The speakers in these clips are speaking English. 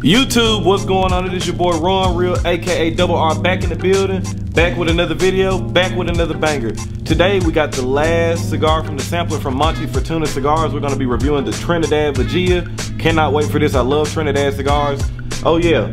YouTube, what's going on? It is your boy Ron Real, aka Double R, back in the building, back with another video, back with another banger. Today we got the last cigar from the sampler from Montefortuna Cigars. We're gonna be reviewing the Trinidad Vigia. Cannot wait for this. I love Trinidad cigars. Oh yeah.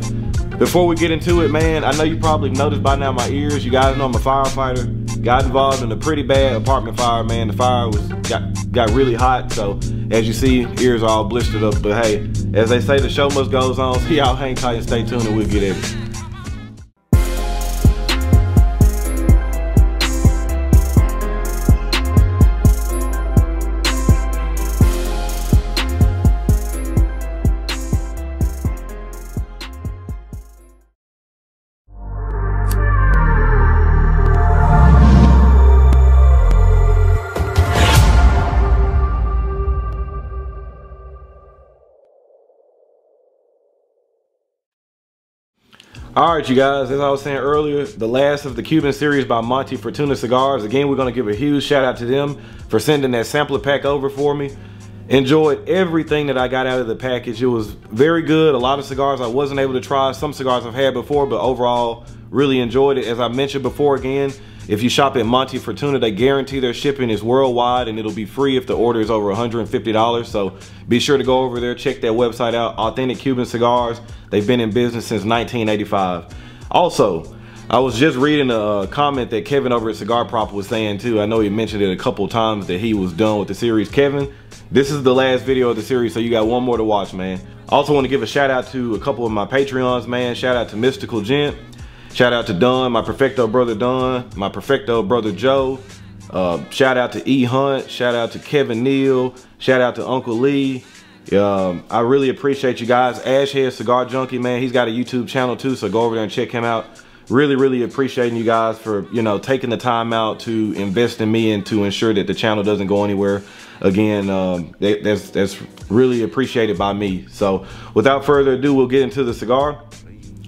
Before we get into it, man, I know you probably noticed by now my ears. You guys know I'm a firefighter. Got involved in a pretty bad apartment fire, man. The fire was got got really hot, so as you see, ears are all blistered up. But hey, as they say, the show must goes on. See y'all hang tight and stay tuned, and we'll get it. All right, you guys, as I was saying earlier, the last of the Cuban series by Montefortuna Cigars. Again, we're gonna give a huge shout out to them for sending that sampler pack over for me. Enjoyed everything that I got out of the package. It was very good. A lot of cigars I wasn't able to try. Some cigars I've had before, but overall, really enjoyed it. As I mentioned before again, if you shop at Montefortuna, they guarantee their shipping is worldwide and it'll be free if the order is over $150. So be sure to go over there, check that website out. Authentic Cuban Cigars. They've been in business since 1985. Also, I was just reading a comment that Kevin over at Cigar Prop was saying too. I know he mentioned it a couple times that he was done with the series. Kevin, this is the last video of the series, so you got one more to watch, man. Also want to give a shout out to a couple of my Patreons, man. Shout out to Mystical Gent. Shout out to Don, my Perfecto brother Don, my Perfecto brother Joe. Uh, shout out to E Hunt. Shout out to Kevin Neal. Shout out to Uncle Lee. Um, I really appreciate you guys. Ashhead Cigar Junkie, man, he's got a YouTube channel too, so go over there and check him out. Really, really appreciating you guys for, you know, taking the time out to invest in me and to ensure that the channel doesn't go anywhere. Again, um, that's, that's really appreciated by me. So without further ado, we'll get into the cigar.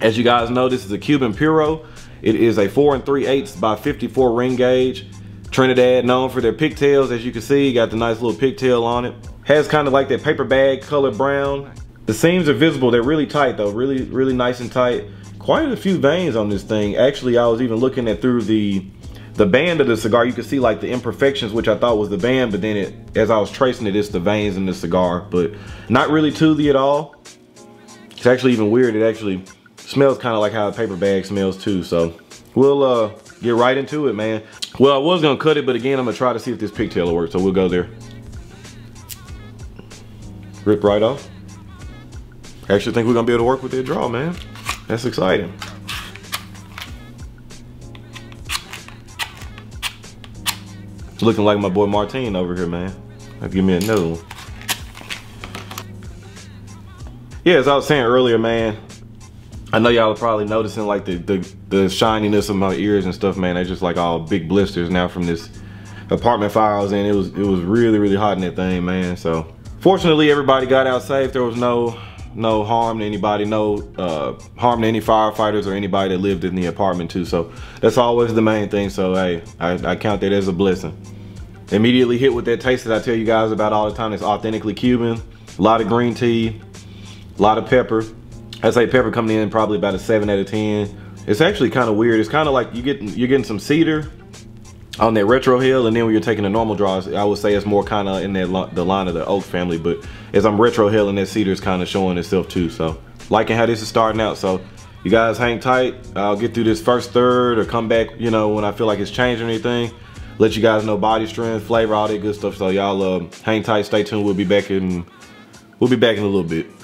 As you guys know, this is a Cuban Puro. It is a 4 and 3 eighths by 54 ring gauge. Trinidad known for their pigtails, as you can see, got the nice little pigtail on it. Has kind of like that paper bag color brown. The seams are visible, they're really tight though, really, really nice and tight. Quite a few veins on this thing. Actually, I was even looking at through the the band of the cigar, you can see like the imperfections, which I thought was the band, but then it, as I was tracing it, it's the veins in the cigar, but not really toothy at all. It's actually even weird, it actually Smells kind of like how a paper bag smells too. So we'll uh, get right into it, man. Well, I was gonna cut it, but again, I'm gonna try to see if this pigtail will work. So we'll go there. Rip right off. I actually think we're gonna be able to work with that draw, man. That's exciting. Looking like my boy Martin over here, man. give me another one. Yeah, as I was saying earlier, man, I know y'all are probably noticing like the, the, the shininess of my ears and stuff, man. They're just like all big blisters now from this apartment fire I was in. It was it was really really hot in that thing, man. So fortunately, everybody got out safe. There was no no harm to anybody, no uh, harm to any firefighters or anybody that lived in the apartment too. So that's always the main thing. So hey, I, I count that as a blessing. Immediately hit with that taste that I tell you guys about all the time. It's authentically Cuban. A lot of green tea, a lot of pepper. I say pepper coming in probably about a seven out of 10. It's actually kind of weird. It's kind of like you get you're getting some cedar on that retrohale and then when you're taking the normal draws, I would say it's more kind of in that the line of the oak family. But as I'm retrohaling, that cedar is kind of showing itself too. So liking how this is starting out. So you guys hang tight. I'll get through this first third or come back, you know, when I feel like it's changing anything. Let you guys know body strength, flavor, all that good stuff. So y'all uh, hang tight, stay tuned. We'll be back in. We'll be back in a little bit.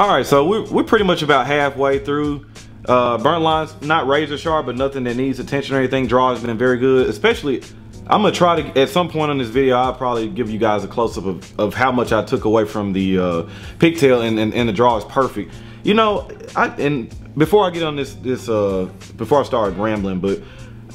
All right, so we're, we're pretty much about halfway through. Uh, burnt lines, not razor sharp, but nothing that needs attention or anything. Draw has been very good, especially, I'm gonna try to, at some point on this video, I'll probably give you guys a close-up of, of how much I took away from the uh, pigtail and, and, and the draw is perfect. You know, I, and before I get on this, this uh, before I start rambling, but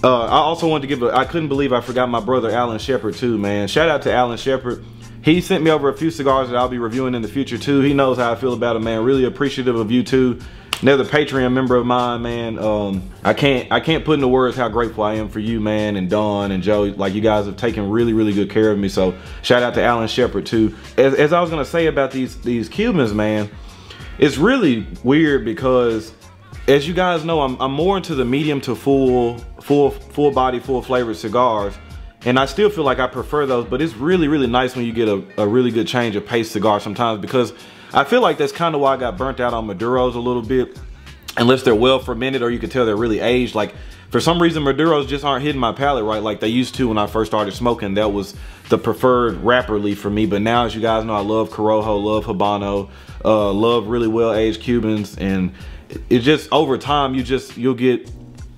uh, I also wanted to give a, I couldn't believe I forgot my brother Alan Shepard too, man. Shout out to Alan Shepard. He sent me over a few cigars that I'll be reviewing in the future too. He knows how I feel about it, man. Really appreciative of you too. Another Patreon member of mine, man. Um, I can't I can't put into words how grateful I am for you, man, and Don and Joe. Like you guys have taken really, really good care of me. So shout out to Alan Shepard too. As, as I was gonna say about these these Cubans, man. it's really weird because as you guys know, I'm, I'm more into the medium to full, full, full body, full flavored cigars. And I still feel like I prefer those, but it's really, really nice when you get a, a really good change of pace cigar sometimes because I feel like that's kind of why I got burnt out on Maduros a little bit. Unless they're well fermented or you can tell they're really aged. Like for some reason, Maduros just aren't hitting my palate right like they used to when I first started smoking. That was the preferred wrapper leaf for me. But now, as you guys know, I love Corojo, love Habano, uh, love really well aged Cubans. And it just over time, you just, you'll get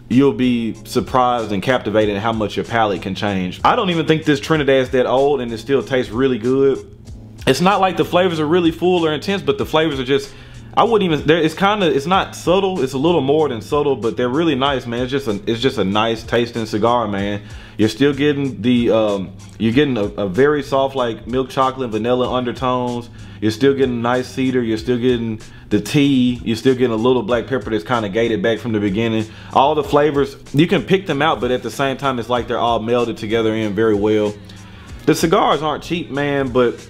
you'll be surprised and captivated at how much your palate can change. I don't even think this Trinidad's that old and it still tastes really good. It's not like the flavors are really full or intense, but the flavors are just, I wouldn't even, it's kind of, it's not subtle. It's a little more than subtle, but they're really nice, man. It's just a, it's just a nice tasting cigar, man. You're still getting the, um, you're getting a, a very soft like milk chocolate vanilla undertones. You're still getting nice cedar. You're still getting the tea. You're still getting a little black pepper that's kind of gated back from the beginning. All the flavors, you can pick them out, but at the same time, it's like they're all melded together in very well. The cigars aren't cheap, man, but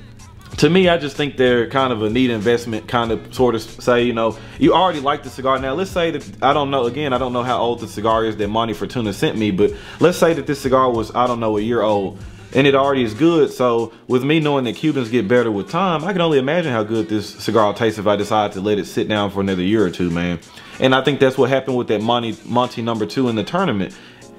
to me, I just think they're kind of a neat investment, kind of sort of say, you know, you already like the cigar. Now, let's say that, I don't know, again, I don't know how old the cigar is that Montefortuna sent me, but let's say that this cigar was, I don't know, a year old and it already is good. So with me knowing that Cubans get better with time, I can only imagine how good this cigar will taste if I decide to let it sit down for another year or two, man. And I think that's what happened with that Monty, Monty number two in the tournament.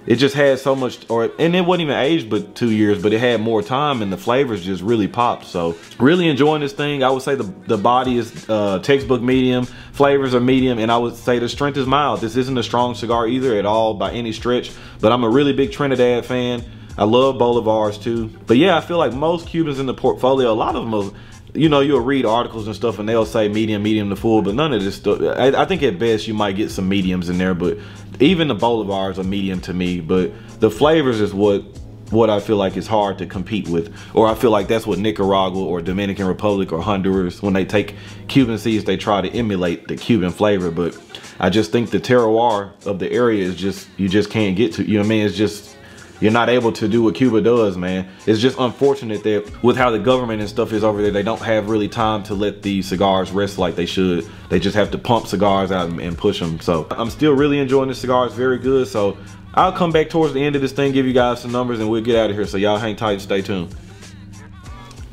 It just had so much, or and it wasn't even aged but two years, but it had more time and the flavors just really popped. So really enjoying this thing. I would say the, the body is uh, textbook medium, flavors are medium, and I would say the strength is mild. This isn't a strong cigar either at all by any stretch, but I'm a really big Trinidad fan. I love Bolivars too. But yeah, I feel like most Cubans in the portfolio, a lot of them you know, you'll read articles and stuff and they'll say medium, medium to full, but none of this stuff. I, I, think at best you might get some mediums in there, but even the Bolivars are medium to me. But the flavors is what what I feel like is hard to compete with. Or I feel like that's what Nicaragua or Dominican Republic or Honduras, when they take Cuban seeds, they try to emulate the Cuban flavor. But I just think the terroir of the area is just, you just can't get to, you know what I mean? It's just, you're not able to do what Cuba does, man. It's just unfortunate that with how the government and stuff is over there, they don't have really time to let the cigars rest like they should. They just have to pump cigars out and push them. So I'm still really enjoying the cigars, very good. So I'll come back towards the end of this thing, give you guys some numbers and we'll get out of here. So y'all hang tight and stay tuned.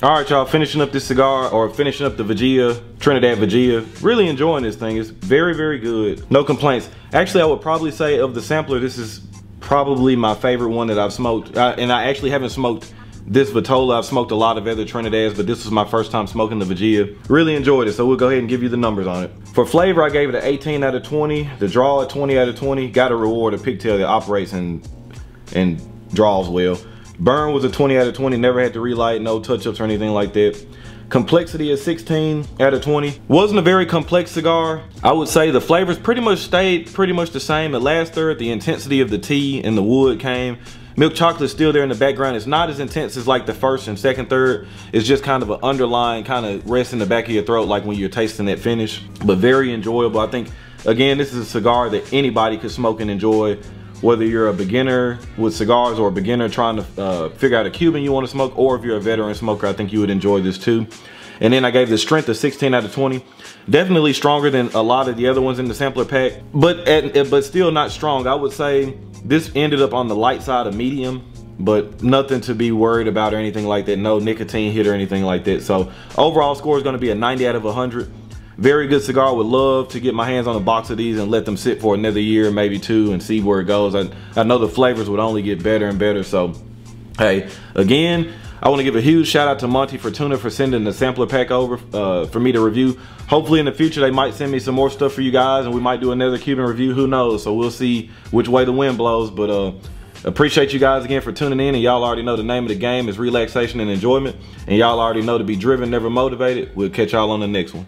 All right, y'all, finishing up this cigar or finishing up the Vigia, Trinidad Vigia. Really enjoying this thing. It's very, very good. No complaints. Actually, I would probably say of the sampler, this is probably my favorite one that I've smoked. Uh, and I actually haven't smoked this Vitola. I've smoked a lot of other Trinidads, but this was my first time smoking the Vigia. Really enjoyed it, so we'll go ahead and give you the numbers on it. For flavor, I gave it an 18 out of 20. The draw at 20 out of 20. Got a reward a pigtail that operates and, and draws well. Burn was a 20 out of 20. Never had to relight, no touch-ups or anything like that. Complexity is 16 out of 20. Wasn't a very complex cigar. I would say the flavors pretty much stayed pretty much the same. The last third, the intensity of the tea and the wood came. Milk chocolate still there in the background. It's not as intense as like the first and second third. It's just kind of an underlying kind of rest in the back of your throat like when you're tasting that finish. But very enjoyable. I think, again, this is a cigar that anybody could smoke and enjoy whether you're a beginner with cigars or a beginner trying to uh, figure out a Cuban you want to smoke, or if you're a veteran smoker, I think you would enjoy this too. And then I gave the strength of 16 out of 20. Definitely stronger than a lot of the other ones in the sampler pack, but at, but still not strong. I would say this ended up on the light side of medium, but nothing to be worried about or anything like that. No nicotine hit or anything like that. So overall score is going to be a 90 out of 100 very good cigar would love to get my hands on a box of these and let them sit for another year maybe two and see where it goes i, I know the flavors would only get better and better so hey again I want to give a huge shout out to Montefortuna for sending the sampler pack over uh, for me to review. Hopefully in the future they might send me some more stuff for you guys and we might do another Cuban review. Who knows? So we'll see which way the wind blows. But uh, appreciate you guys again for tuning in and y'all already know the name of the game is relaxation and enjoyment. And y'all already know to be driven, never motivated. We'll catch y'all on the next one.